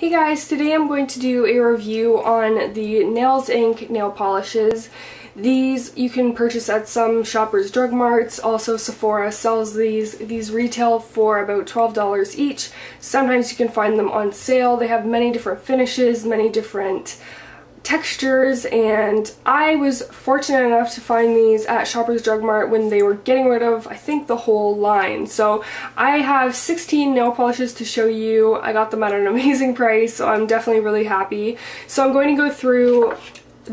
Hey guys, today I'm going to do a review on the Nails Inc nail polishes. These you can purchase at some Shoppers Drug Marts, also Sephora sells these. These retail for about $12 each. Sometimes you can find them on sale. They have many different finishes, many different textures and I was fortunate enough to find these at Shoppers Drug Mart when they were getting rid of I think the whole line. So I have 16 nail polishes to show you. I got them at an amazing price so I'm definitely really happy. So I'm going to go through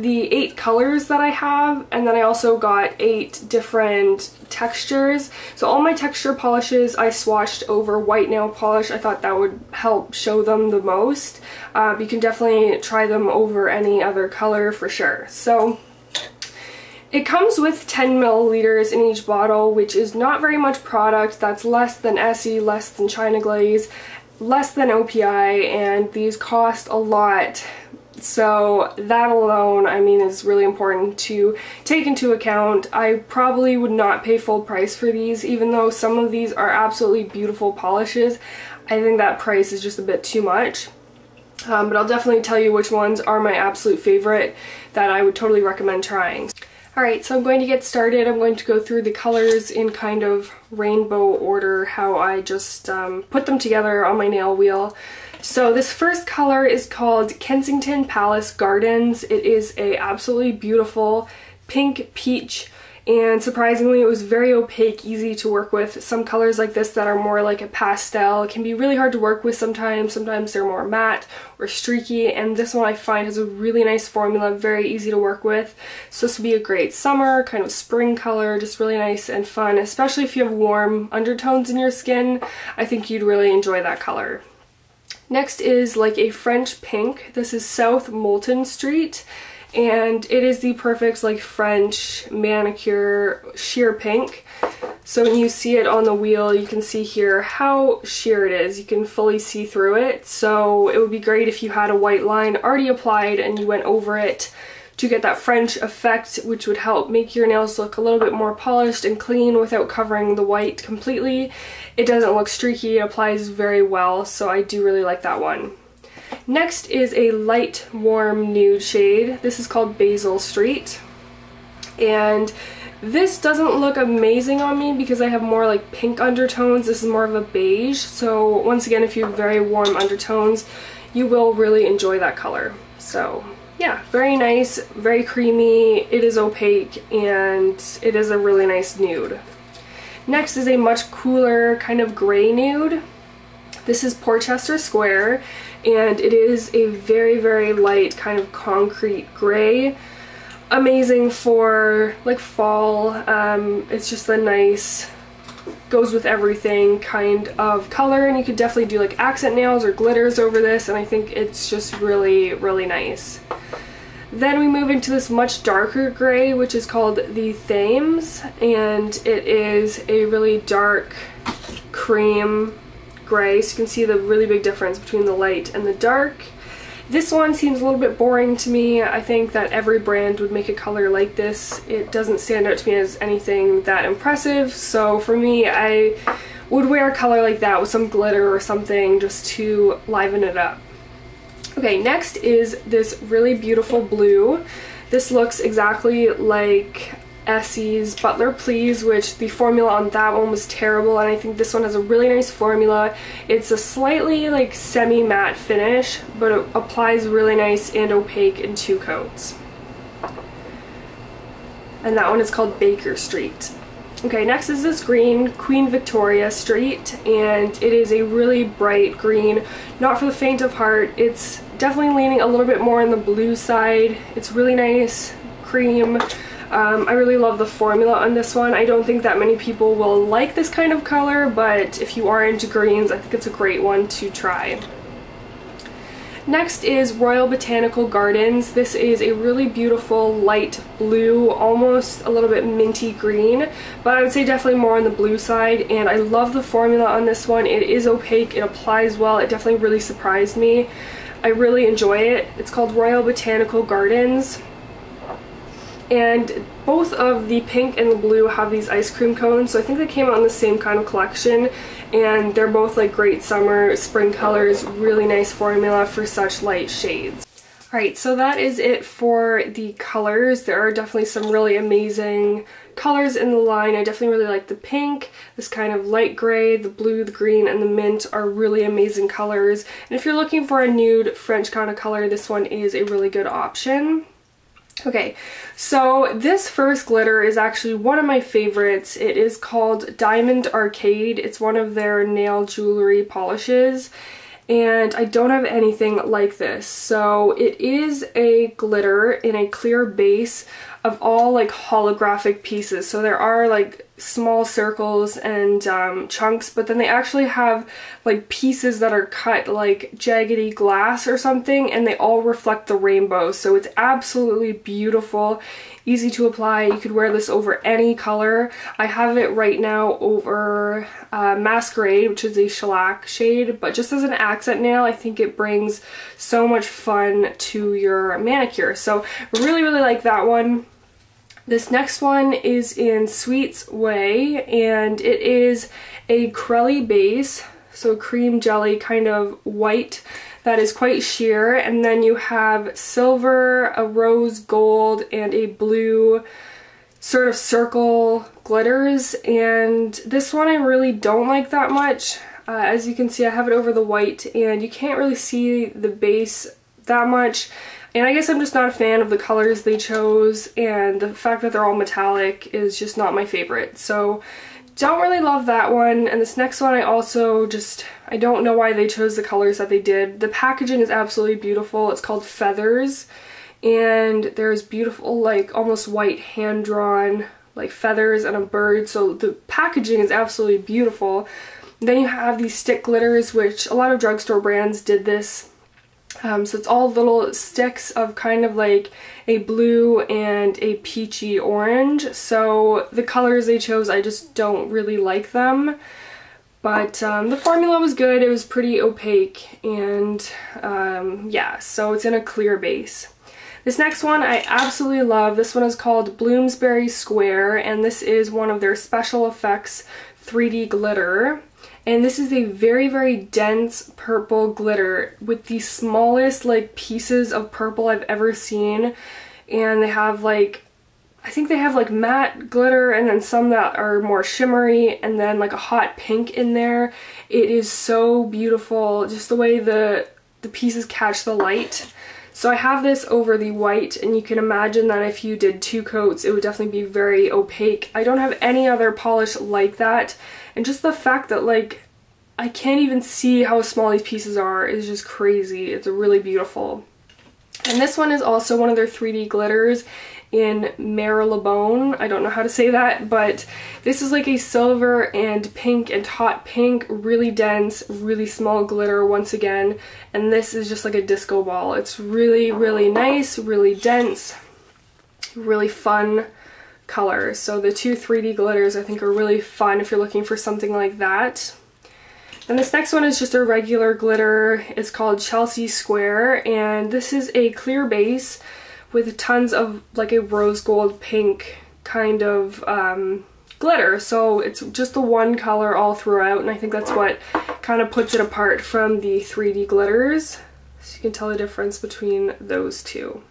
the eight colors that I have and then I also got eight different textures. So all my texture polishes I swatched over white nail polish. I thought that would help show them the most. Uh, you can definitely try them over any other color for sure. So it comes with 10 milliliters in each bottle, which is not very much product. That's less than Essie, less than China Glaze, less than OPI, and these cost a lot so that alone, I mean, is really important to take into account. I probably would not pay full price for these, even though some of these are absolutely beautiful polishes. I think that price is just a bit too much. Um, but I'll definitely tell you which ones are my absolute favorite that I would totally recommend trying. Alright, so I'm going to get started. I'm going to go through the colors in kind of rainbow order, how I just um, put them together on my nail wheel. So this first color is called Kensington Palace Gardens. It is a absolutely beautiful pink peach and surprisingly it was very opaque, easy to work with. Some colors like this that are more like a pastel can be really hard to work with sometimes. Sometimes they're more matte or streaky and this one I find has a really nice formula, very easy to work with. So this would be a great summer, kind of spring color, just really nice and fun, especially if you have warm undertones in your skin. I think you'd really enjoy that color. Next is like a French pink. This is South Molton Street and it is the perfect like French manicure sheer pink. So when you see it on the wheel, you can see here how sheer it is. You can fully see through it. So it would be great if you had a white line already applied and you went over it to get that French effect, which would help make your nails look a little bit more polished and clean without covering the white completely. It doesn't look streaky, it applies very well, so I do really like that one. Next is a light warm nude shade. This is called Basil Street. And this doesn't look amazing on me because I have more like pink undertones. This is more of a beige. So once again, if you have very warm undertones, you will really enjoy that color. So yeah, very nice, very creamy, it is opaque, and it is a really nice nude. Next is a much cooler kind of gray nude. This is Porchester Square, and it is a very, very light kind of concrete gray. Amazing for like fall. Um, it's just a nice goes with everything kind of color and you could definitely do like accent nails or glitters over this and I think it's just really really nice. Then we move into this much darker gray which is called the Thames and it is a really dark cream gray so you can see the really big difference between the light and the dark. This one seems a little bit boring to me. I think that every brand would make a color like this. It doesn't stand out to me as anything that impressive, so for me, I would wear a color like that with some glitter or something just to liven it up. Okay, next is this really beautiful blue. This looks exactly like Essie's Butler Please, which the formula on that one was terrible, and I think this one has a really nice formula. It's a slightly like semi-matte finish, but it applies really nice and opaque in two coats. And that one is called Baker Street. Okay, next is this green, Queen Victoria Street, and it is a really bright green, not for the faint of heart. It's definitely leaning a little bit more on the blue side. It's really nice, cream, um, I really love the formula on this one. I don't think that many people will like this kind of color, but if you are into greens, I think it's a great one to try. Next is Royal Botanical Gardens. This is a really beautiful light blue, almost a little bit minty green, but I would say definitely more on the blue side, and I love the formula on this one. It is opaque, it applies well, it definitely really surprised me. I really enjoy it. It's called Royal Botanical Gardens. And both of the pink and the blue have these ice cream cones so I think they came out in the same kind of collection. And they're both like great summer spring colors really nice formula for such light shades Alright, so that is it for the colors. There are definitely some really amazing colors in the line. I definitely really like the pink, this kind of light gray, the blue, the green, and the mint are really amazing colors. And if you're looking for a nude French kind of color, this one is a really good option. Okay, so this first glitter is actually one of my favorites. It is called Diamond Arcade. It's one of their nail jewelry polishes and I don't have anything like this. So it is a glitter in a clear base of all like holographic pieces. So there are like small circles and um, chunks, but then they actually have like pieces that are cut like jaggedy glass or something and they all reflect the rainbow. So it's absolutely beautiful, easy to apply. You could wear this over any color. I have it right now over uh, Masquerade, which is a shellac shade, but just as an accent nail, I think it brings so much fun to your manicure. So really, really like that one. This next one is in Sweets Way and it is a Crelly base, so cream jelly kind of white that is quite sheer and then you have silver, a rose gold, and a blue sort of circle glitters and this one I really don't like that much. Uh, as you can see I have it over the white and you can't really see the base that much. And I guess I'm just not a fan of the colors they chose and the fact that they're all metallic is just not my favorite. So don't really love that one. And this next one I also just, I don't know why they chose the colors that they did. The packaging is absolutely beautiful. It's called Feathers and there's beautiful like almost white hand-drawn like feathers and a bird. So the packaging is absolutely beautiful. Then you have these stick glitters, which a lot of drugstore brands did this um, so it's all little sticks of kind of like a blue and a peachy orange. So the colors they chose, I just don't really like them. But um, the formula was good, it was pretty opaque, and um, yeah, so it's in a clear base. This next one I absolutely love. This one is called Bloomsbury Square, and this is one of their special effects 3D glitter and this is a very very dense purple glitter with the smallest like pieces of purple I've ever seen and they have like I think they have like matte glitter and then some that are more shimmery and then like a hot pink in there. It is so beautiful just the way the the pieces catch the light. So I have this over the white and you can imagine that if you did two coats it would definitely be very opaque. I don't have any other polish like that and just the fact that like I can't even see how small these pieces are is just crazy. It's really beautiful. And this one is also one of their 3D glitters in Marylebone. I don't know how to say that, but this is like a silver and pink and hot pink, really dense, really small glitter once again. And this is just like a disco ball. It's really, really nice, really dense, really fun colors. So the two 3D glitters I think are really fun if you're looking for something like that. And this next one is just a regular glitter. It's called Chelsea Square and this is a clear base with tons of like a rose gold pink kind of um, glitter. So it's just the one color all throughout and I think that's what kind of puts it apart from the 3D glitters. So you can tell the difference between those two.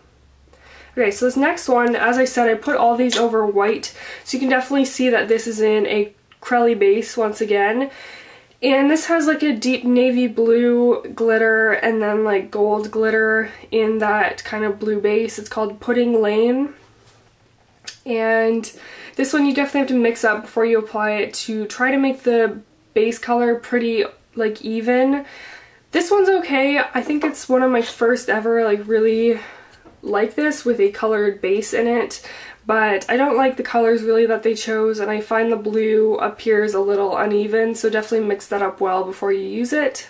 Okay, so this next one, as I said, I put all these over white, so you can definitely see that this is in a Crelly base once again. And this has like a deep navy blue glitter and then like gold glitter in that kind of blue base. It's called Pudding Lane. And this one you definitely have to mix up before you apply it to try to make the base color pretty like even. This one's okay. I think it's one of my first ever like really like this with a colored base in it but I don't like the colors really that they chose and I find the blue appears a little uneven so definitely mix that up well before you use it.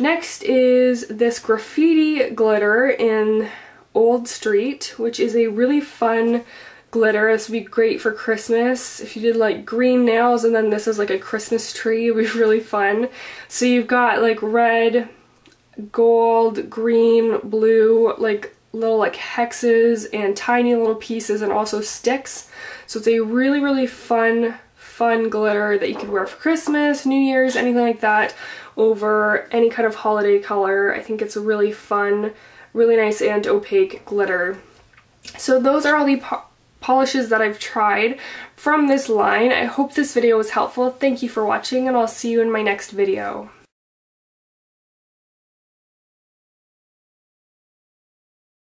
Next is this graffiti glitter in Old Street which is a really fun glitter. This would be great for Christmas. If you did like green nails and then this is like a Christmas tree, it would be really fun. So you've got like red, gold, green, blue, like little like hexes and tiny little pieces and also sticks. So it's a really, really fun, fun glitter that you could wear for Christmas, New Year's, anything like that over any kind of holiday color. I think it's a really fun, really nice and opaque glitter. So those are all the po polishes that I've tried from this line. I hope this video was helpful. Thank you for watching and I'll see you in my next video.